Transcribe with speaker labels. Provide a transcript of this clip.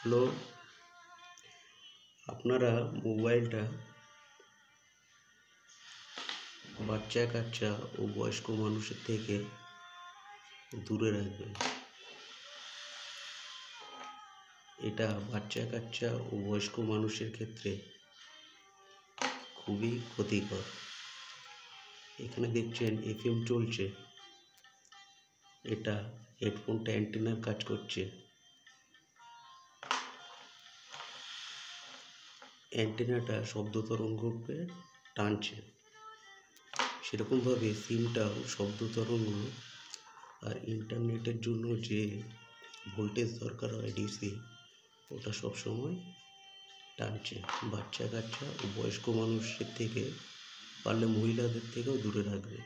Speaker 1: হলো আপনারা মোবাইলটা বাচ্চা, কাচ্চা ও বয়স্ক মানুষের থেকে দূরে রাখবেন। এটা বাচ্চা, কাচ্চা ও বয়স্ক মানুষের ক্ষেত্রে খুবই ক্ষতিকর। এখানে দেখছেন এফএম চলছে। এটা হেডফোনটা অ্যান্টেনার কাজ করছে। অ্যান্টেনাটা শব্দ তরঙ্গকে টানছে। সেরকমভাবে সিমটাও শব্দ তরঙ্গ আর ইন্টারনেটের জন্য যে ভোল্টেজ দরকার হয় ডিসি, ওটা সবসময় টানছে। বাচ্চা কাচ্চা ও বয়স্ক মানুষের থেকে পারলে মহিলাদের থেকেও দূরে রাখবে